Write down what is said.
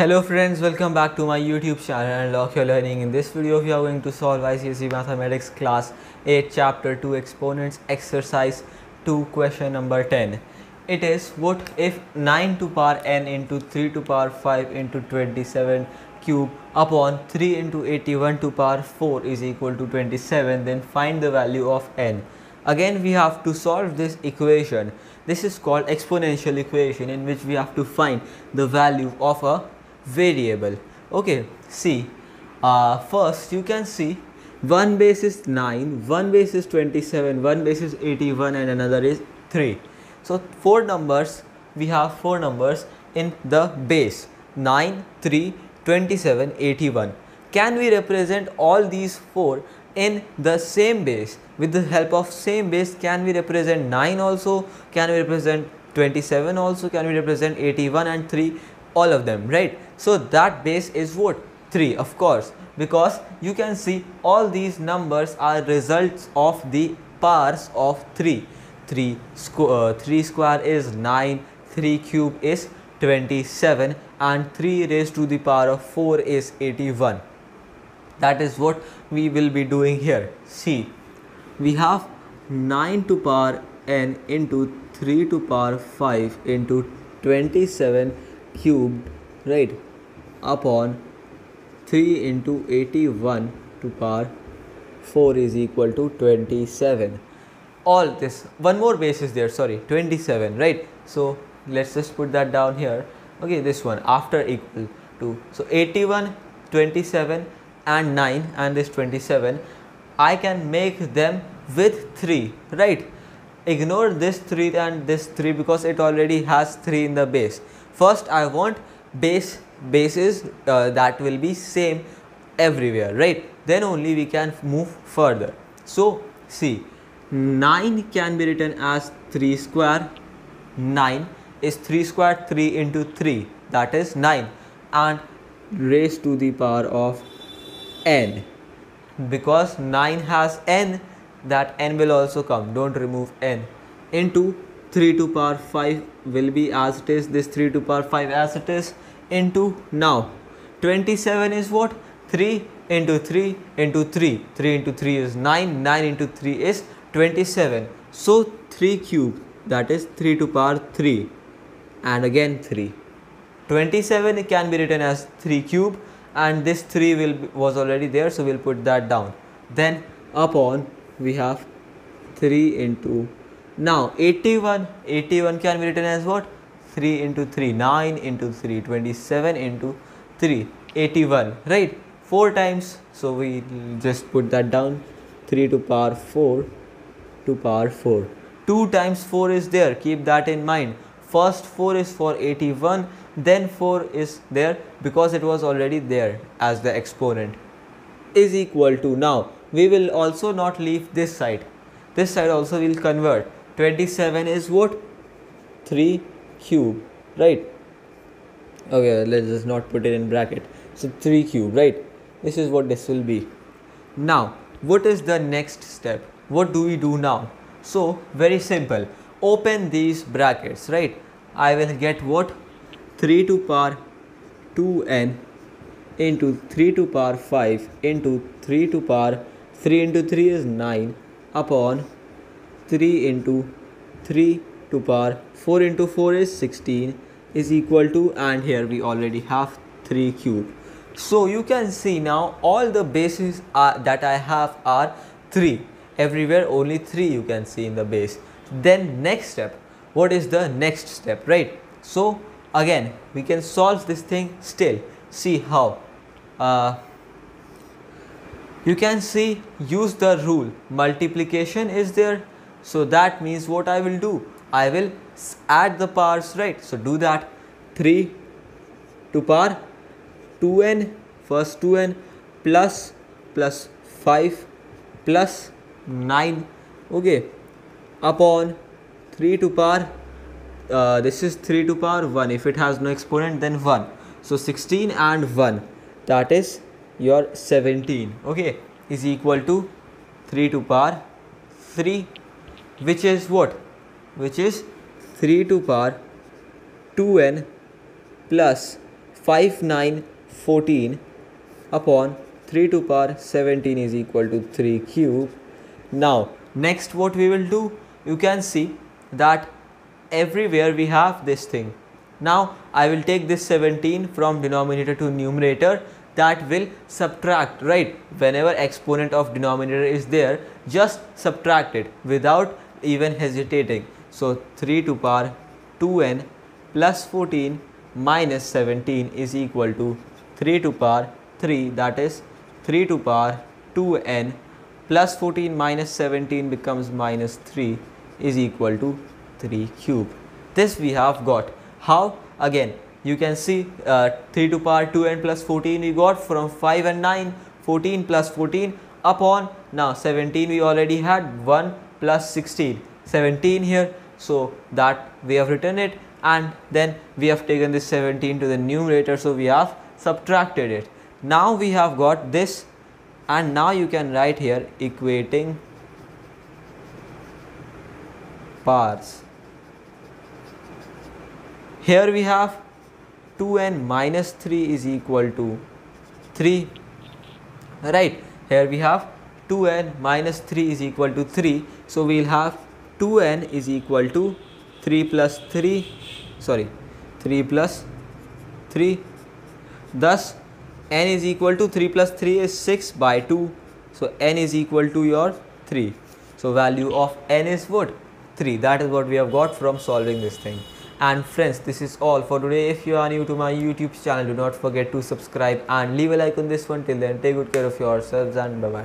Hello friends, welcome back to my YouTube channel Unlock Your Learning. In this video, we are going to solve ICSE Mathematics Class 8 Chapter 2 Exponents Exercise 2 question number 10. It is what if 9 to power n into 3 to power 5 into 27 cube upon 3 into 81 to power 4 is equal to 27 then find the value of n. Again we have to solve this equation. This is called exponential equation in which we have to find the value of a variable. Okay, see, uh, first you can see one base is 9, one base is 27, one base is 81 and another is 3. So four numbers, we have four numbers in the base 9, 3, 27, 81. Can we represent all these four in the same base with the help of same base can we represent 9 also can we represent 27 also can we represent 81 and 3 all of them right? So that base is what? 3 of course. Because you can see all these numbers are results of the powers of 3 3 squ uh, 3 square is 9 3 cube is 27 and 3 raised to the power of 4 is 81 that is what we will be doing here. See we have 9 to power n into 3 to power 5 into 27 cubed right upon 3 into 81 to power 4 is equal to 27 all this one more base is there sorry 27 right? So let's just put that down here. Okay this one after equal to so 81 27 and 9 and this 27 I can make them with 3 right? Ignore this 3 and this 3 because it already has 3 in the base first I want base bases uh, that will be same everywhere right? Then only we can move further. So see 9 can be written as 3 square. 9 is 3 square 3 into 3 that is 9 and raised to the power of n. Because 9 has n that n will also come. Don't remove n into 3 to power 5 will be as it is. This 3 to power 5 as it is into now. 27 is what? 3 into 3 into 3 3 into 3 is 9 9 into 3 is 27 so 3 cube that is 3 to power 3 and again 3 27 can be written as 3 cube and this 3 will was already there so we'll put that down. Then upon we have 3 into now 81 81 can be written as what? 3 into 3 9 into 3 27 into 3 81 right? 4 times so we just put that down. 3 to power 4 to power 4 2 times 4 is there keep that in mind. First 4 is for 81 then 4 is there because it was already there as the exponent. Is equal to now we will also not leave this side. This side also will convert 27 is what? 3 cube right? Okay let's just not put it in bracket. So 3 cube right? This is what this will be. Now what is the next step? What do we do now? So very simple. Open these brackets right? I will get what? 3 to power 2n into 3 to power 5 into 3 to power 3 into 3 is 9 upon 3 into 3 to power 4 into 4 is 16 is equal to and here we already have 3 cube. So you can see now all the bases are, that I have are 3 everywhere only 3 you can see in the base. Then next step what is the next step right. So again we can solve this thing still see how uh, you can see use the rule multiplication is there so that means what I will do? I will add the powers right? So do that. 3 to power 2n first 2n plus plus 5 plus 9 okay. Upon 3 to power uh, this is 3 to power 1 if it has no exponent then 1 so 16 and 1 that is your 17 okay. Is equal to 3 to power 3 which is what which is 3 to power 2n plus 5 9 14 upon 3 to power 17 is equal to 3 cube. Now next what we will do you can see that everywhere we have this thing. Now I will take this 17 from denominator to numerator that will subtract right whenever exponent of denominator is there just subtract it without even hesitating. So 3 to power 2n plus 14 minus 17 is equal to 3 to power 3 that is 3 to power 2n plus 14 minus 17 becomes minus 3 is equal to 3 cube. This we have got. How? Again, you can see uh, 3 to power 2n plus 14 we got from 5 and 9, 14 plus 14 upon now 17 we already had 1 plus 16, 17 here. So that we have written it and then we have taken this 17 to the numerator so we have subtracted it. Now we have got this and now you can write here equating powers. Here we have 2n minus 3 is equal to 3 right here we have 2n minus 3 is equal to 3 so we will have 2n is equal to 3 plus 3 sorry 3 plus 3 thus n is equal to 3 plus 3 is 6 by 2 so n is equal to your 3 so value of n is what? 3 that is what we have got from solving this thing. And friends this is all for today. If you are new to my youtube channel do not forget to subscribe and leave a like on this one. Till then take good care of yourselves and bye bye